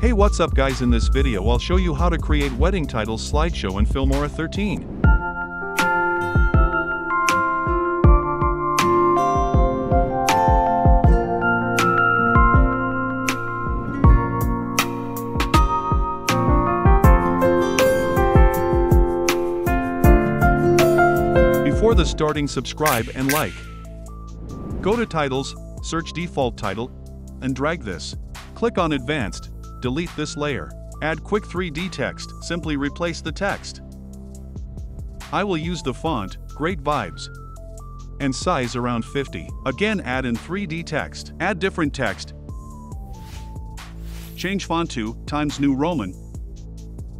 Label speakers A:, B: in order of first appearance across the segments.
A: Hey what's up guys in this video I'll show you how to create wedding titles slideshow in Filmora 13. Before the starting subscribe and like. Go to titles, search default title, and drag this. Click on advanced, delete this layer. Add quick 3D text, simply replace the text. I will use the font, Great Vibes. And size around 50. Again add in 3D text. Add different text. Change font to Times New Roman.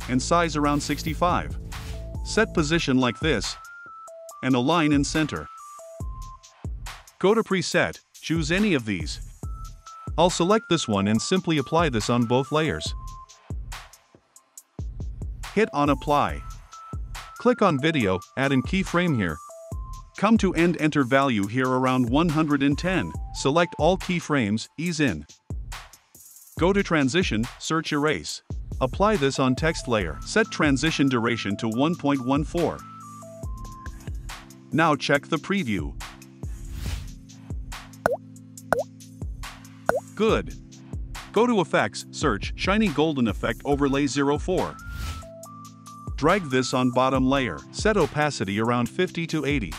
A: And size around 65. Set position like this, and align in center. Go to Preset, choose any of these. I'll select this one and simply apply this on both layers. Hit on Apply. Click on Video, add in keyframe here. Come to End Enter value here around 110, select all keyframes, ease in. Go to Transition, search Erase. Apply this on text layer, set transition duration to 1.14. Now check the preview. Good. Go to Effects, search Shiny Golden Effect Overlay 04. Drag this on bottom layer, set opacity around 50 to 80.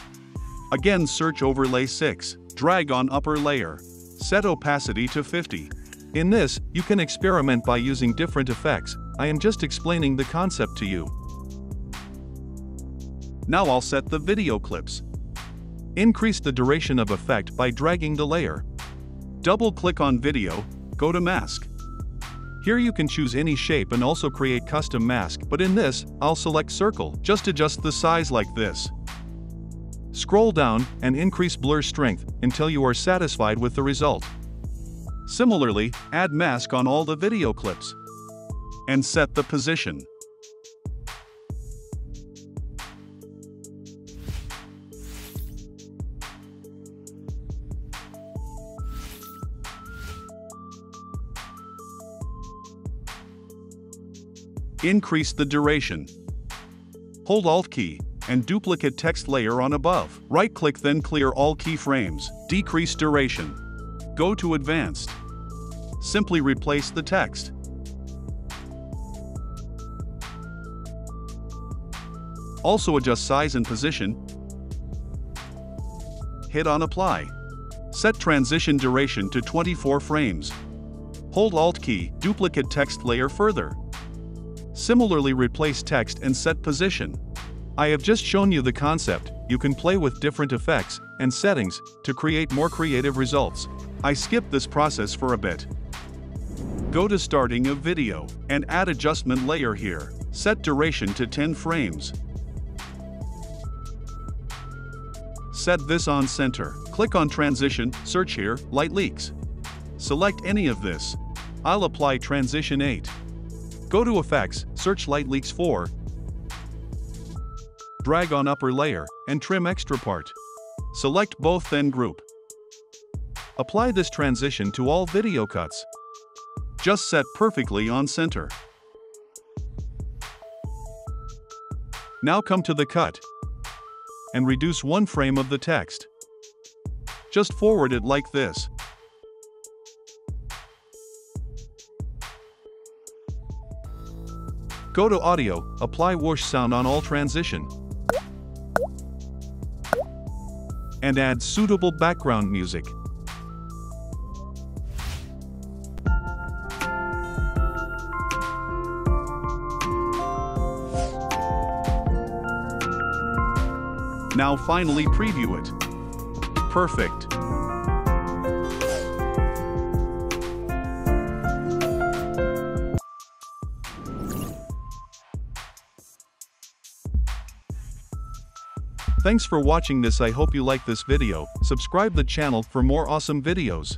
A: Again search Overlay 6, drag on upper layer, set opacity to 50. In this, you can experiment by using different effects, I am just explaining the concept to you. Now I'll set the video clips. Increase the duration of effect by dragging the layer. Double-click on video, go to mask. Here you can choose any shape and also create custom mask, but in this, I'll select circle, just adjust the size like this. Scroll down and increase blur strength until you are satisfied with the result. Similarly, add mask on all the video clips. And set the position. Increase the duration. Hold Alt key and duplicate text layer on above. Right-click then clear all keyframes. Decrease duration. Go to Advanced. Simply replace the text. Also adjust size and position. Hit on Apply. Set transition duration to 24 frames. Hold Alt key, duplicate text layer further. Similarly replace text and set position. I have just shown you the concept, you can play with different effects and settings to create more creative results. I skipped this process for a bit. Go to starting of video and add adjustment layer here. Set duration to 10 frames. Set this on center. Click on transition, search here, light leaks. Select any of this. I'll apply transition 8. Go to Effects, search Light Leaks 4, drag on upper layer, and trim extra part. Select both then group. Apply this transition to all video cuts. Just set perfectly on center. Now come to the cut and reduce one frame of the text. Just forward it like this. Go to Audio, apply wash sound on all transition. And add suitable background music. Now finally preview it. Perfect. Thanks for watching this I hope you like this video, subscribe the channel for more awesome videos.